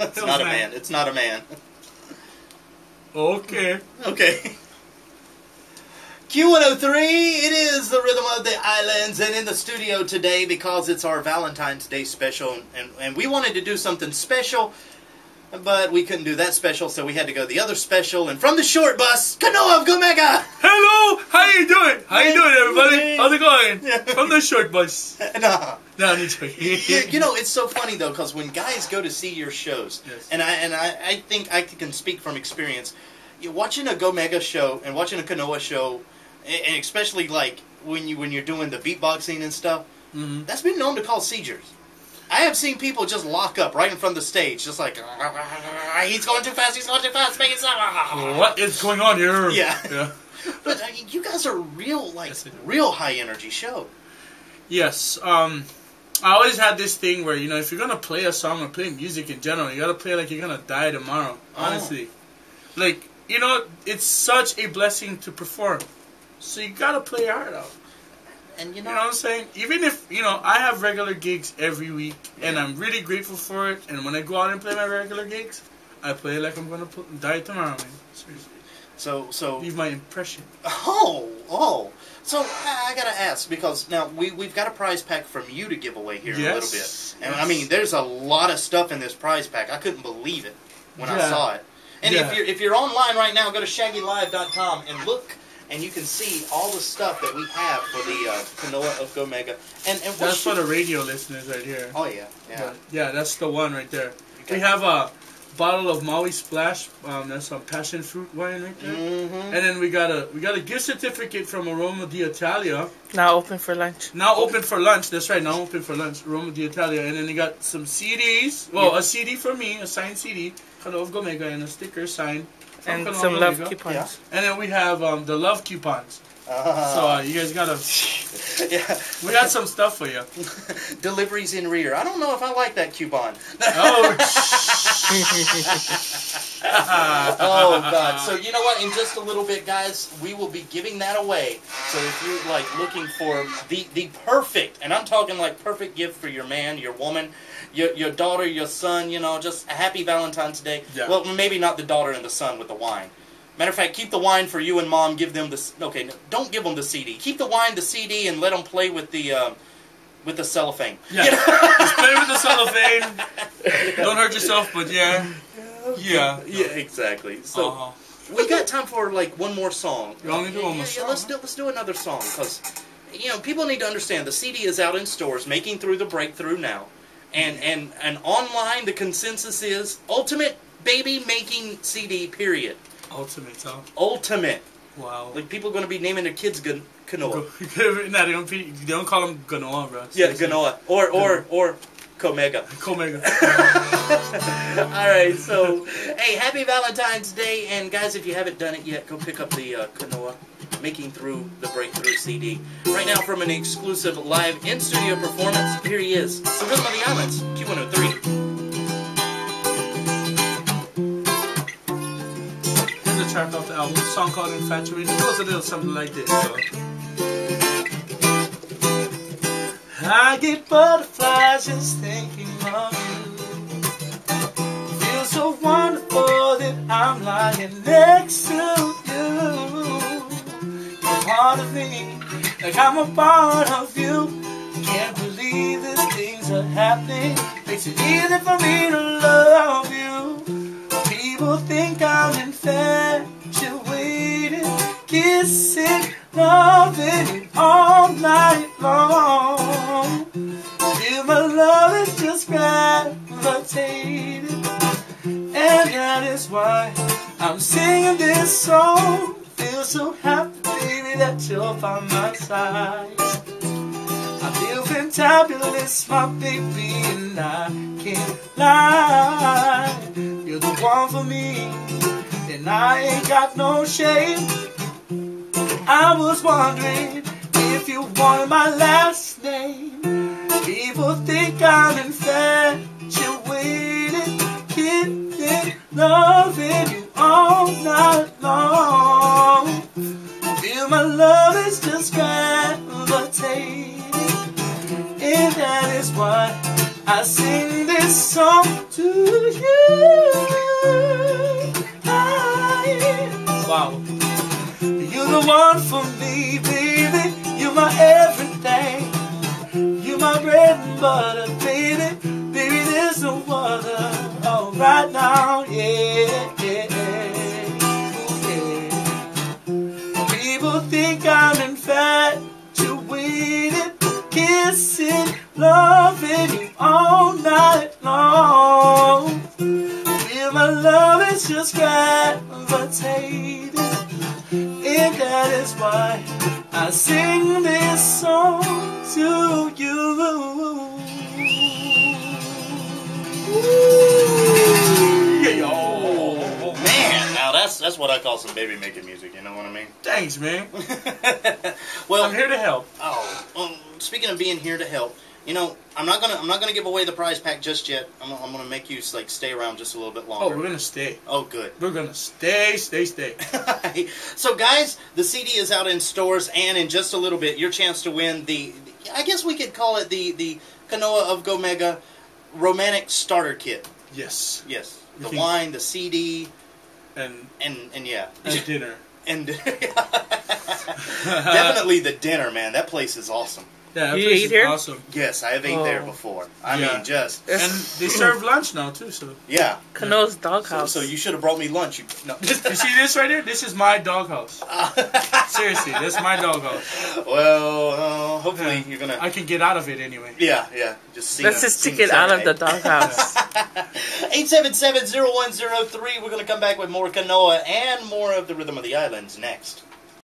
It's not a man. It's not a man. Okay. Okay. Q103, it is the Rhythm of the Islands, and in the studio today because it's our Valentine's Day special, and, and we wanted to do something special, but we couldn't do that special, so we had to go the other special, and from the short bus, Kanoa of Gomega! Hello, how you doing? How you doing, everybody? How's it going? From the short bus. Nah. No, I'm joking. you, you know, it's so funny though, because when guys go to see your shows, Yes. and I and I, I think I can speak from experience. You watching a Gomega show and watching a Kanoa show, and especially like when you when you're doing the beatboxing and stuff, Mhm. that's been known to cause seizures. I have seen people just lock up right in front of the stage, just like he's going too fast, he's going too fast, make it stop. Ah, ah, ah, what is going on here? Yeah. Yeah. But I mean, you guys are real, like Yes, real high energy show. Yes. Um, I always had this thing where you know if you're gonna play a song or play music in general, you gotta play like you're gonna die tomorrow. Oh. Honestly, like you know, it's such a blessing to perform. So you gotta play your heart out. And you know, You know, what I'm saying? Even if, you know, I have regular gigs every week, and I'm really grateful for it. And when I go out and play my regular gigs, I play like I'm gonna die tomorrow, man. Seriously. So so Leave my impression. Oh, oh. So I, I gotta ask because now we we've got a prize pack from you to give away here in a little bit, Yes, and I mean there's a lot of stuff in this prize pack. I couldn't believe it when I saw it. And Yeah. if you're if you're online right now, go to shaggylive.com and look, and you can see all the stuff that we have for the uh, Kanoa of Gomega. And and what That's for the radio listeners right here. Oh yeah, yeah. But, yeah, that's the one right there. Okay. We have a bottle of Maui Splash. Um, that's some passion fruit wine right there. Mm-hmm. And then we got a we got a gift certificate from Aroma D'Italia. Now open for lunch. Now open for lunch. That's right. Now open for lunch. Aroma D'Italia. And then they got some CDs. Well, a CD for me, a signed CD, Hello of Gomega, and a sticker signed. And Hello some love coupons. Yeah. And then we have um, the love coupons. So uh, you guys gotta. yeah. We got some stuff for you. Deliveries in rear. I don't know if I like that coupon. Oh. oh god so you know what in just a little bit guys we will be giving that away so if you're like looking for the the perfect and i'm talking like perfect gift for your man your woman your, your daughter your son you know just a happy valentine's day Yeah. well maybe not the daughter and the son with the wine matter of fact keep the wine for you and mom give them the okay don't give them the cd keep the wine the cd and let them play with the um, with the cellophane Yeah. You know? Just play with the cellophane. Don't hurt yourself, but yeah. Yeah. yeah exactly so Uh-huh. We got time for like one more song. You only do one more Yeah, song, let's do let's do another song because you know people need to understand the CD is out in stores, making through the breakthrough now, and and and online the consensus is ultimate baby making CD. Period. Ultimate, huh? Ultimate. Wow. Like people are going to be naming their kids Gan- Kanoa. nah, they don't, they don't call them Ganoa, bro. Yeah, Ganoa or or or Comega. Comega. All right, so hey, happy Valentine's Day, and guys, if you haven't done it yet, go pick up the uh, Kanoa Making Through the Breakthrough CD. Right now, from an exclusive live in studio performance, here he is, the Rhythm of the Islands, Q103. Track off the album, song called Infatuated. It goes a little something like this. So. I get butterflies just thinking of you. Feels so wonderful that I'm lying next to you. You're part of me, like I'm a part of you. Can't believe that things are happening. Makes it easy for me to love you. People think I'm infatuated, kissing, loving you all night long. Feel my love is just gravitated, and that is why I'm singing this song. Feel so happy, baby, that you're by my side. I feel fantabulous, my baby, and I can't lie. You're the one for me, and I ain't got no shame. I was wondering if you wanted my last name. People think I'm infatuated, kissing, loving you all night long. Feel my love is just gravitating. And that is why I sing this song to you. I, wow. You're the one for me, baby. You're my everything. You're my bread and butter, baby. Baby, there's no other. Oh, right now, yeah, yeah, yeah. People think I'm in fact. Just gravitating, and that is why I sing this song to you. Yeah, Oh man, now that's that's what I call some baby making music. You know what I mean? Thanks, man. well, I'm here to help. Oh, um, speaking of being here to help, you know, I'm not gonna I'm not gonna give away the prize pack just yet. I'm, I'm gonna make you like stay around just a little bit longer. Oh, we're gonna stay. Oh, good. We're gonna stay, stay, stay. so, guys, the CD is out in stores, and in just a little bit, your chance to win the, I guess we could call it the the Kanoa of Gomega Romantic Starter Kit. Yes. Yes, the can- wine, the CD, And and and yeah, and dinner. and definitely the dinner, man. That place is awesome. Yeah, You place eat is here? awesome. Yes, I have ate there Oh. before. I Yeah. mean, just And they serve lunch now too. So yeah. Kano's So, doghouse. so you should have brought me lunch. You no. you see this right here? This is my doghouse. Seriously, that's my doghouse. well, uh, hopefully Yeah. you're gonna. I can get out of it anyway. yeah, yeah. Just see. That's his ticket out of the doghouse. 877-0103. We're going to come back with more Kanoa and more of the Rhythm of the Islands next.